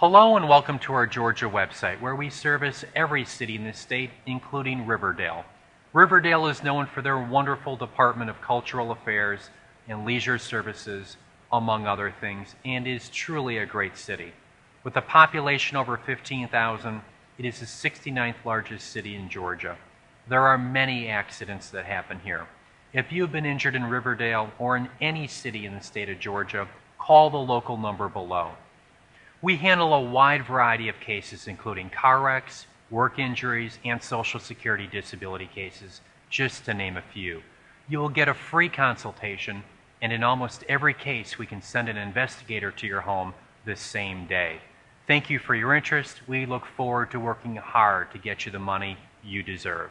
Hello and welcome to our Georgia website where we service every city in the state, including Riverdale. Riverdale is known for their wonderful Department of Cultural Affairs and Leisure Services, among other things, and is truly a great city. With a population over 15,000, it is the 69th largest city in Georgia. There are many accidents that happen here. If you have been injured in Riverdale or in any city in the state of Georgia, call the local number below. We handle a wide variety of cases, including car wrecks, work injuries, and Social Security disability cases, just to name a few. You will get a free consultation, and in almost every case, we can send an investigator to your home the same day. Thank you for your interest. We look forward to working hard to get you the money you deserve.